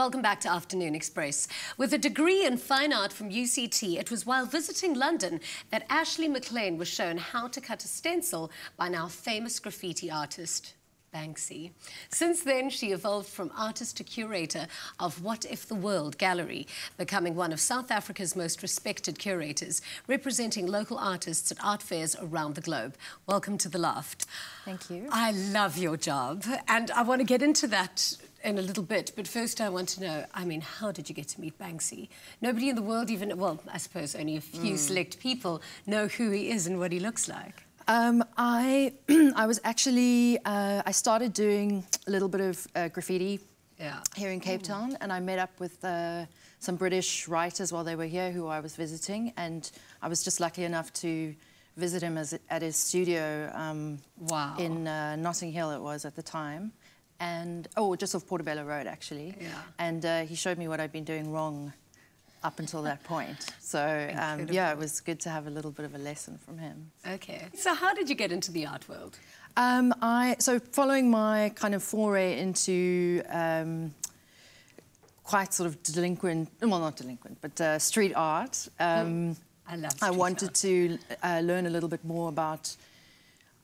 Welcome back to Afternoon Express. With a degree in fine art from UCT, it was while visiting London that Ashleigh McLean was shown how to cut a stencil by now famous graffiti artist Banksy. Since then, she evolved from artist to curator of What If the World Gallery, becoming one of South Africa's most respected curators, representing local artists at art fairs around the globe. Welcome to The Loft. Thank you. I love your job, and I want to get into that in a little bit, but first I want to know, I mean, how did you get to meet Banksy? Nobody in the world even, well, I suppose only a few mm. select people know who he is and what he looks like. Um, I I was actually uh, I started doing a little bit of uh, graffiti yeah. here in Cape Town, and I met up with uh, some British writers while they were here who I was visiting, and I was just lucky enough to visit him as, at his studio um, wow. in uh, Notting Hill. It was at the time, and oh, just off Portobello Road actually. Yeah. And uh, he showed me what I'd been doing wrong up until that point. So um, yeah, it was good to have a little bit of a lesson from him. Okay. So how did you get into the art world? Um, I so following my kind of foray into um, quite sort of delinquent, well not delinquent, but uh, street art. Um, I love. I wanted art. to uh, learn a little bit more about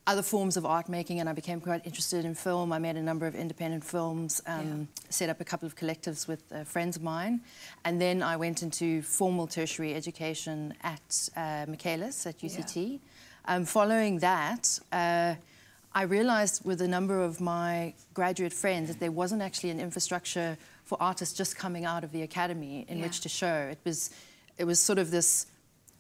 other forms of art making and I became quite interested in film. I made a number of independent films, um, yeah. set up a couple of collectives with uh, friends of mine, and then I went into formal tertiary education at uh, Michaelis at UCT. Yeah. Um, following that, uh, I realized with a number of my graduate friends that there wasn't actually an infrastructure for artists just coming out of the academy in yeah. which to show. It was, it was sort of this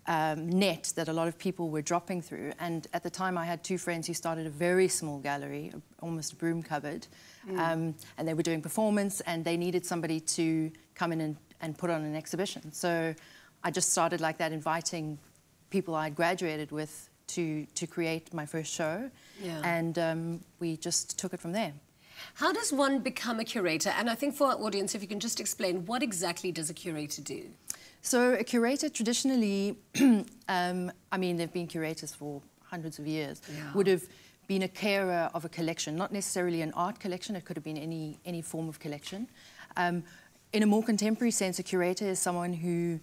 um, net that a lot of people were dropping through. And at the time, I had two friends who started a very small gallery, almost a broom cupboard, mm. um, and they were doing performance, and they needed somebody to come in and, and put on an exhibition. So I just started like that, inviting people I'd graduated with to, to create my first show, yeah. and um, we just took it from there. How does one become a curator? And I think for our audience, if you can just explain, what exactly does a curator do? So a curator traditionally, um, I mean, they've been curators for hundreds of years, yeah. would have been a carer of a collection, not necessarily an art collection, it could have been any, any form of collection. Um, in a more contemporary sense, a curator is someone who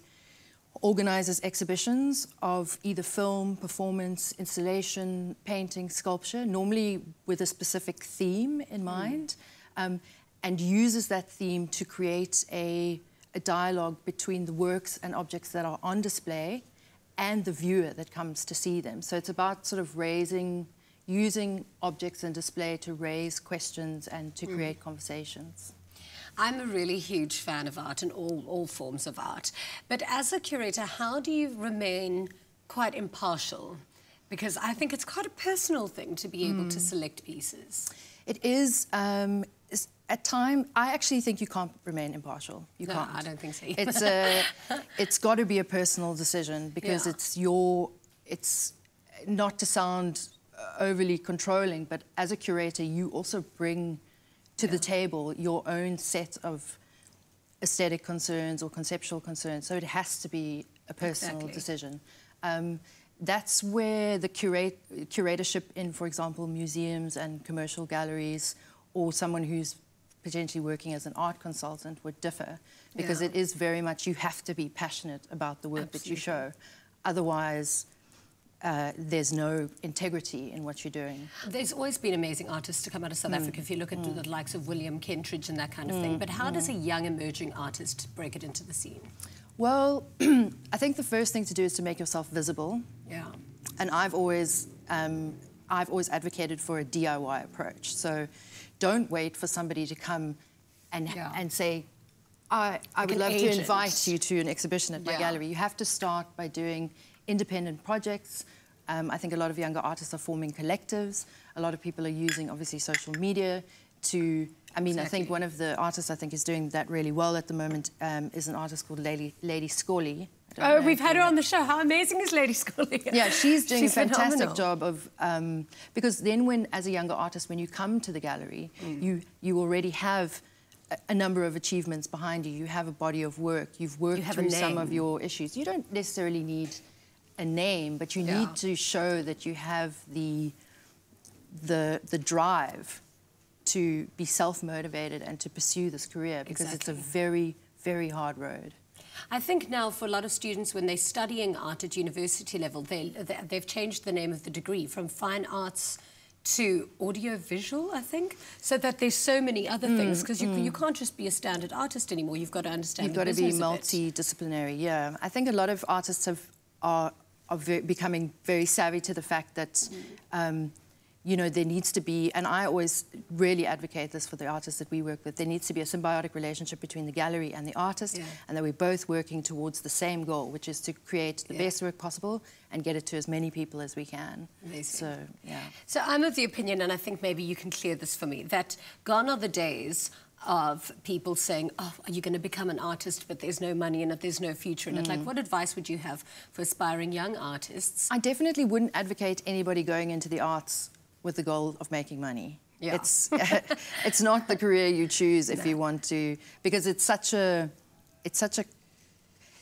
organizes exhibitions of either film, performance, installation, painting, sculpture, normally with a specific theme in hmm. mind, mm. um, and uses that theme to create a a dialogue between the works and objects that are on display and the viewer that comes to see them. So it's about sort of raising, using objects and display to raise questions and to mm. create conversations. I'm a really huge fan of art and all, all forms of art. But as a curator, how do you remain quite impartial? Because I think it's quite a personal thing to be able mm. to select pieces. It is. Um, at time, I actually think you can't remain impartial. You no, can't. I don't think so. it's a, it's got to be a personal decision because yeah. it's your, it's not to sound overly controlling, but as a curator, you also bring to yeah. the table your own set of aesthetic concerns or conceptual concerns. So it has to be a personal exactly. decision. Um, that's where the curate, curatorship in, for example, museums and commercial galleries, or someone who's potentially working as an art consultant would differ because yeah. it is very much you have to be passionate about the work Absolutely. that you show. Otherwise, uh, there's no integrity in what you're doing. There's always been amazing artists to come out of South mm. Africa, if you look at mm. the likes of William Kentridge and that kind of mm. thing. But how does a mm. young emerging artist break it into the scene? Well, I think the first thing to do is to make yourself visible. Yeah. And I've always, um, I've always advocated for a DIY approach. So don't wait for somebody to come and, yeah. and say, I, I like would love agent. to invite you to an exhibition at my yeah. gallery. You have to start by doing independent projects. Um, I think a lot of younger artists are forming collectives. A lot of people are using, obviously, social media to... I mean, exactly. I think one of the artists I think is doing that really well at the moment um, is an artist called Lady, Lady Skollie. Oh, we've had her on the show. How amazing is Lady Skollie? Yeah, she's doing she's a fantastic phenomenal. job of um, because then, when as a younger artist, when you come to the gallery, mm. you you already have a, a, number of achievements behind you. You have a body of work. You've worked you through some of your issues. You don't necessarily need a name, but you yeah. need to show that you have the the the drive to be self-motivated and to pursue this career because Exactly. it's a very, very hard road. I think now for a lot of students, when they're studying art at university level, they, they, they've changed the name of the degree from fine arts to audio-visual, I think, so that there's so many other Mm, things, because you, you can't just be a standard artist anymore. You've got to understand You've got to be business of it. multidisciplinary. Yeah, I think a lot of artists have are are becoming very savvy to the fact that. Mm. Um, you know, there needs to be, and I always really advocate this for the artists that we work with, there needs to be a symbiotic relationship between the gallery and the artist, Yeah. and that we're both working towards the same goal, which is to create the Yeah. best work possible and get it to as many people as we can. Amazing. So, yeah. So I'm of the opinion, and I think maybe you can clear this for me, that gone are the days of people saying, oh, are you going to become an artist, but there's no money in it, there's no future in it. Mm. Like, what advice would you have for aspiring young artists? I definitely wouldn't advocate anybody going into the arts with the goal of making money. Yeah. It's it's not the career you choose if you want to because it's such a it's such a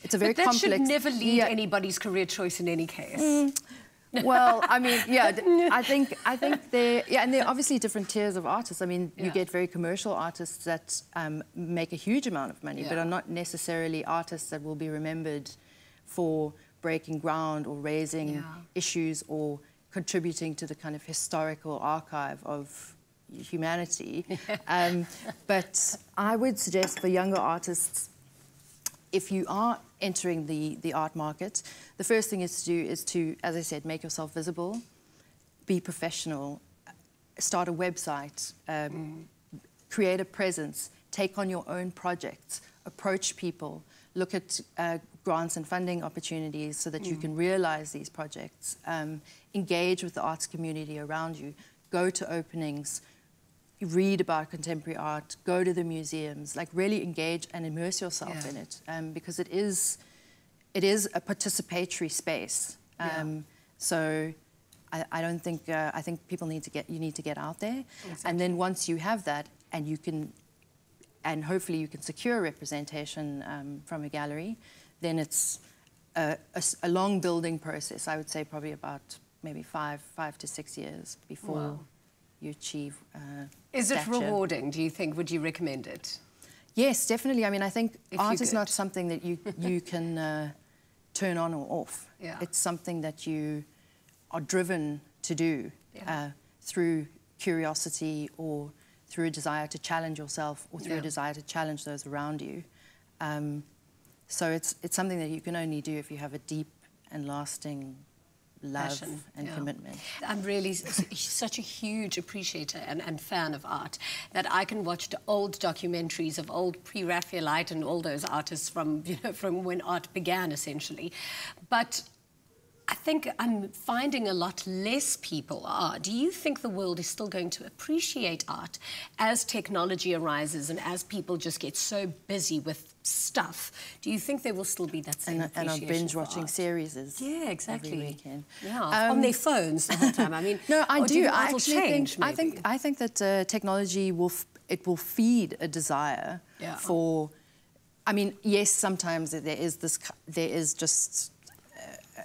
it's a very But that complex should never lead Yeah, anybody's career choice in any case. Mm. well, I mean, yeah, I think I think there, yeah, and there are obviously different tiers of artists. I mean, you get very commercial artists that um, make a huge amount of money, but are not necessarily artists that will be remembered for breaking ground or raising Yeah. issues or contributing to the kind of historical archive of humanity. um, but I would suggest for younger artists if you are entering the, the art market, the first thing is to do is to, as I said, make yourself visible, be professional, start a website, um, create a presence, take on your own projects, approach people, look at uh, grants and funding opportunities so that you can realize these projects, um, engage with the arts community around you, go to openings, read about contemporary art, go to the museums, like really engage and immerse yourself Yeah. in it, um, because it is, it is a participatory space. Yeah. Um, So I, I don't think uh, I think people need to get you need to get out there, and then once you have that, and you can, and hopefully you can secure representation um, from a gallery, then it's a long building process. I would say probably about maybe five five to six years before Wow. you achieve. Uh, Is it rewarding, do you think? Would you recommend it? Yes, definitely. I mean, I think If art is not something that you you can uh, turn on or off. Yeah. It's something that you are driven to do Yeah. uh, through curiosity or through a desire to challenge yourself or through Yeah. a desire to challenge those around you. Um, so it's it's something that you can only do if you have a deep and lasting love Passion, and yeah. commitment. I'm really such a huge appreciator and, and fan of art that I can watch the old documentaries of old pre-Raphaelite and all those artists from you know from when art began essentially, but. I think I'm finding a lot less people are. Do you think the world is still going to appreciate art as technology arises and as people just get so busy with stuff? Do you think there will still be that same And, and are binge watching series Yeah, exactly. every weekend. Yeah, Um, on their phones the whole time. I mean, No, I do. you I actually change, think I think? I think that uh, technology will f- it will feed a desire Yeah. for. I mean, yes, sometimes there is this there is just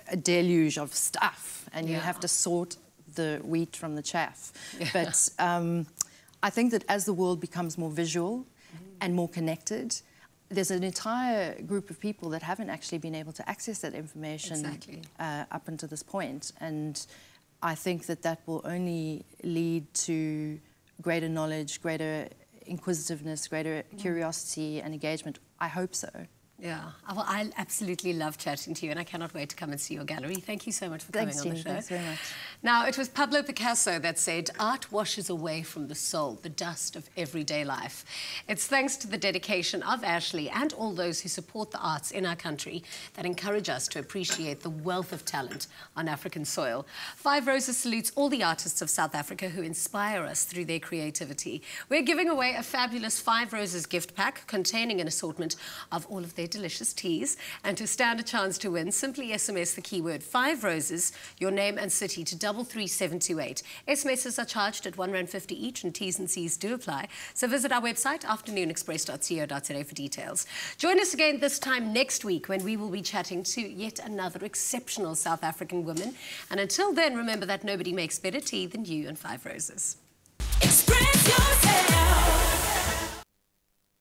a deluge of stuff, and you have to sort the wheat from the chaff. Yeah. But um, I think that as the world becomes more visual Mm-hmm. and more connected. There's an entire group of people that haven't actually been able to access that information Exactly. uh, up until this point. And I think that that will only lead to greater knowledge, greater inquisitiveness, greater curiosity and engagement. I hope so. Yeah, well, I absolutely love chatting to you, and I cannot wait to come and see your gallery. Thank you so much for Thanks, coming on the Jean. show. Thanks very much. Now, it was Pablo Picasso that said, Art washes away from the soul the dust of everyday life. It's thanks to the dedication of Ashleigh and all those who support the arts in our country that encourage us to appreciate the wealth of talent on African soil. Five Roses salutes all the artists of South Africa who inspire us through their creativity. We're giving away a fabulous Five Roses gift pack containing an assortment of all of their delicious teas. And to stand a chance to win, simply SMS the keyword Five Roses, your name and city to double three seven two eight. SMSs are charged at one rand fifty each, and T's and C's do apply. So visit our website afternoonexpress.co.za for details. Join us again this time next week when we will be chatting to yet another exceptional South African woman. And until then, remember that nobody makes better tea than you and Five Roses. Express yourself.